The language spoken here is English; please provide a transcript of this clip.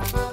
Bye.